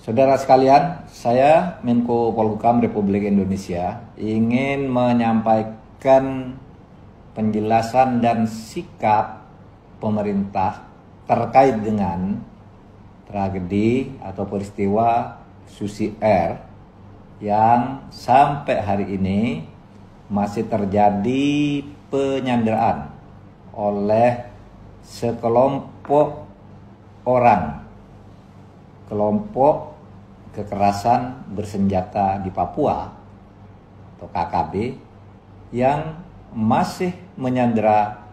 Saudara sekalian, saya Menko Polhukam Republik Indonesia ingin menyampaikan penjelasan dan sikap pemerintah terkait dengan tragedi atau peristiwa Susi Air yang sampai hari ini masih terjadi penyanderaan oleh sekelompok orang. Kelompok kekerasan bersenjata di Papua atau KKB yang masih menyandera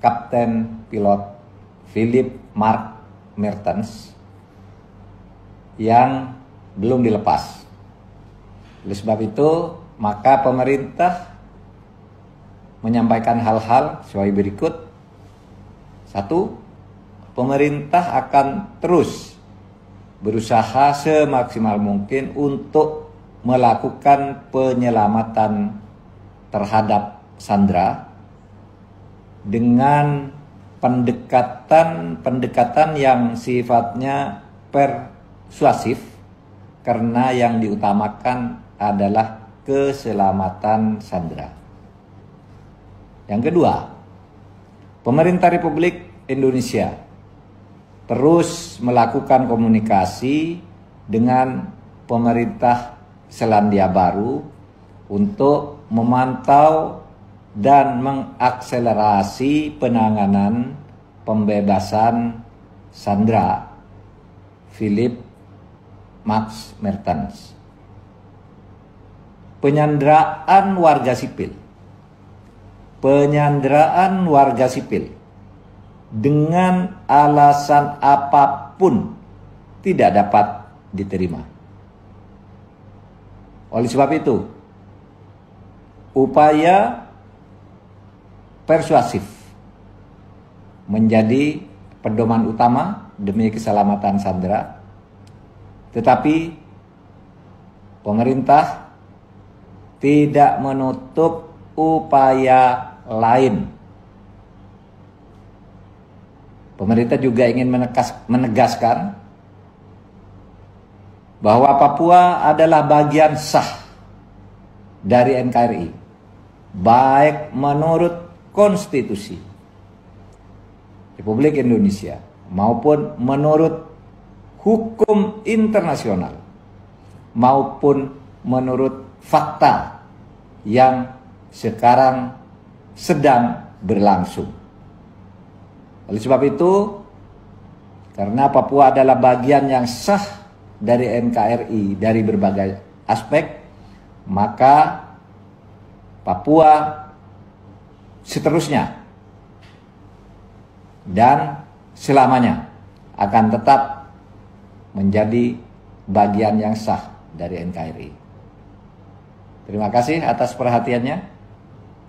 Kapten Pilot Philip Mark Mertens yang belum dilepas. Oleh sebab itu, maka pemerintah menyampaikan hal-hal sebagai berikut. Satu, pemerintah akan terus berusaha semaksimal mungkin untuk melakukan penyelamatan terhadap Sandra dengan pendekatan-pendekatan yang sifatnya persuasif karena yang diutamakan adalah keselamatan Sandra. Yang kedua, pemerintah Republik Indonesia terus melakukan komunikasi dengan pemerintah Selandia Baru untuk memantau dan mengakselerasi penanganan pembebasan Sandra Philip Max Mertens. Penyanderaan warga sipil. Penyanderaan warga sipil dengan alasan apa pun tidak dapat diterima. Oleh sebab itu, upaya persuasif menjadi pedoman utama demi keselamatan Sandra. Tetapi pemerintah tidak menutup upaya lain Pemerintah juga ingin menekas, menegaskan bahwa Papua adalah bagian sah dari NKRI, baik menurut konstitusi Republik Indonesia maupun menurut hukum internasional maupun menurut fakta yang sekarang sedang berlangsung. Oleh sebab itu, karena Papua adalah bagian yang sah dari NKRI dari berbagai aspek, maka Papua seterusnya dan selamanya akan tetap menjadi bagian yang sah dari NKRI. Terima kasih atas perhatiannya.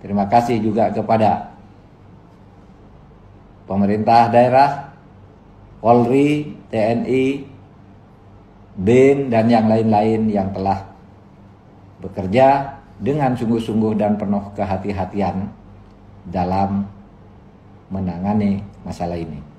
Terima kasih juga kepada pemerintah daerah, Polri, TNI, BIN, dan yang lain-lain yang telah bekerja dengan sungguh-sungguh dan penuh kehati-hatian dalam menangani masalah ini.